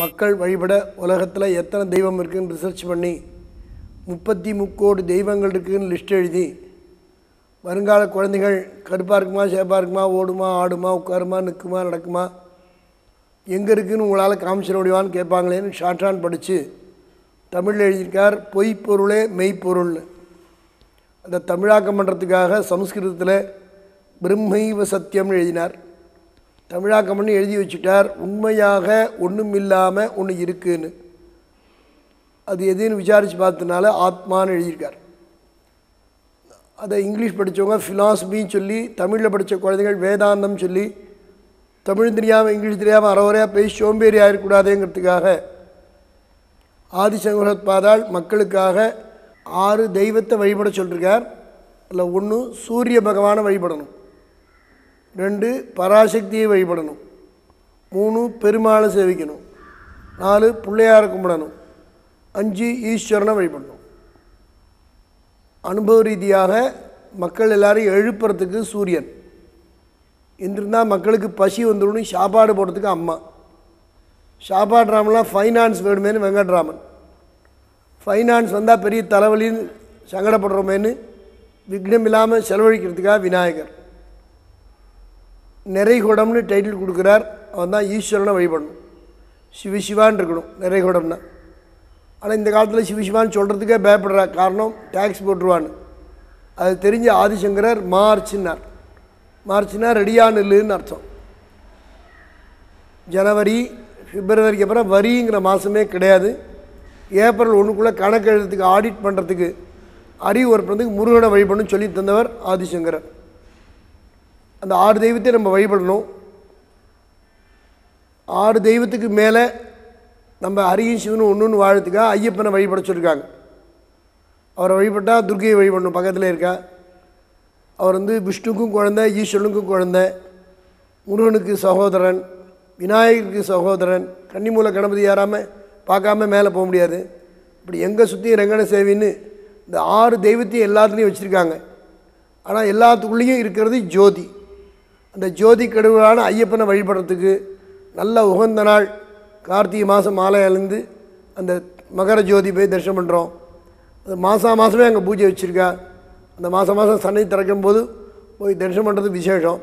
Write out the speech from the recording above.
மக்கள் வழிபட உலகத்தில் எத்தனை தெய்வம் இருக்குன்னு ரிசர்ச் பண்ணி முப்பத்தி முக்கோடி தெய்வங்கள் இருக்குதுன்னு லிஸ்ட் எழுதி வருங்கால குழந்தைகள் கருப்பாக இருக்குமா சேப்பாக இருக்குமா ஓடுமா ஆடுமா உட்காருமா நிற்குமா நடக்குமா எங்கே இருக்குதுன்னு உங்களால் காமிச்சிட முடியுமான்னு கேட்பாங்களேன்னு ஷார்ட்ஹான் படித்து தமிழில் எழுதியிருக்கார் பொய்ப்பொருளே மெய்ப்பொருள்னு அந்த தமிழாக்கம் பண்ணுறதுக்காக சம்ஸ்கிருதத்தில் பிரம்மைவ சத்தியம்னு எழுதினார். தமிழாக்கம் பண்ணி எழுதி வச்சுட்டார் உண்மையாக ஒன்றும் இல்லாமல் ஒன்று இருக்குன்னு. அது எதுன்னு விசாரித்து பார்த்தனால ஆத்மான்னு எழுதியிருக்கார். அதை இங்கிலீஷ் படித்தவங்க ஃபிலாசபின்னு சொல்லி தமிழில் படித்த குழந்தைகள் வேதாந்தம் சொல்லி தமிழ் தெரியாமல் இங்கிலீஷ் தெரியாமல் அறவரையாக பேசி சோம்பேறி ஆகிடக்கூடாதுங்கிறதுக்காக ஆதிசங்கரத்பாதால் மக்களுக்காக ஆறு தெய்வத்தை வழிபட சொல்லியிருக்கார் அதில் ஒன்று சூரிய பகவானை வழிபடணும். ரெண்டு பராசக்தியை வழிபடணும். மூணு பெருமாளை சேவிக்கணும். நாலு பிள்ளையார கும்பிடணும். அஞ்சு ஈஸ்வரனை வழிபடணும். அனுபவ ரீதியாக மக்கள் எல்லாரையும் எழுப்புறதுக்கு சூரியன். இருந்திருந்தால் மக்களுக்கு பசி வந்துடும் சாப்பாடு போடுறதுக்கு அம்மா. சாப்பாடு ராமன்லாம் ஃபைனான்ஸ் வேணுமேனு வெங்கட்ராமன். ஃபைனான்ஸ் வந்தால் பெரிய தலைவலின்னு சங்கடப்படுறோமேனு விக்னம் இல்லாமல் செலவழிக்கிறதுக்காக விநாயகர். நிறைகுடம்னு டைட்டில் கொடுக்குறார். அவன் தான் ஈஸ்வரனை வழிபடணும். சிவசிவான் இருக்கணும் நிறைகுடம்னா. ஆனால் இந்த காலத்தில் சிவசிவான்னு சொல்கிறதுக்கே பயப்படுறா. காரணம் டேக்ஸ் போட்டுருவான்னு. அது தெரிஞ்ச ஆதிசங்கரர் மார்ச்னார் மார்ச்னா ரெடியாக நில்லுன்னு அர்த்தம். ஜனவரி பிப்ரவரிக்கு அப்புறம் வரிங்கிற மாதமே கிடையாது. ஏப்ரல் ஒன்றுக்குள்ளே கணக்கு எழுதுறதுக்கு ஆடிட் பண்ணுறதுக்கு அறிவு பண்ணுறதுக்கு முருகனை வழிபடணும்னு சொல்லி தந்தவர் ஆதிசங்கரர். அந்த ஆறு தெய்வத்தை நம்ம வழிபடணும். ஆறு தெய்வத்துக்கு மேலே நம்ம ஹரியும் சிவனும் ஒன்று வாழறதுக்காக ஐயப்பனை வழிபட சொல்லியிருக்காங்க அவரை வழிபட்டால் துர்கையை வழிபடணும் பக்கத்தில் இருக்கா. அவர் வந்து விஷ்ணுக்கும் குழந்தை ஈஸ்வரனுக்கும் குழந்தை முருகனுக்கு சகோதரன் விநாயகருக்கு சகோதரன் கன்னிமூல கணபதி ஏறாமல் பார்க்காம மேலே போக முடியாது. இப்படி எங்கே சுற்றியும் ரெங்கன சேவின்னு இந்த ஆறு தெய்வத்தையும் எல்லாத்துலேயும் வச்சுருக்காங்க. ஆனால் எல்லாத்துக்குள்ளேயும் இருக்கிறது ஜோதி. அந்த ஜோதி கடவுளான ஐயப்பனை வழிபடுறதுக்கு நல்ல உகந்த நாள். கார்த்திகை மாதம் மாலை அழிந்து அந்த மகர ஜோதி போய் தரிசனம் பண்ணுறோம் அது மாதம் மாதமே அங்கே பூஜை வச்சுருக்கா அந்த மாதம் மாதம் சன்னதி திறக்கும் போது போய் தரிசனம் பண்ணுறது விசேஷம்.